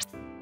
you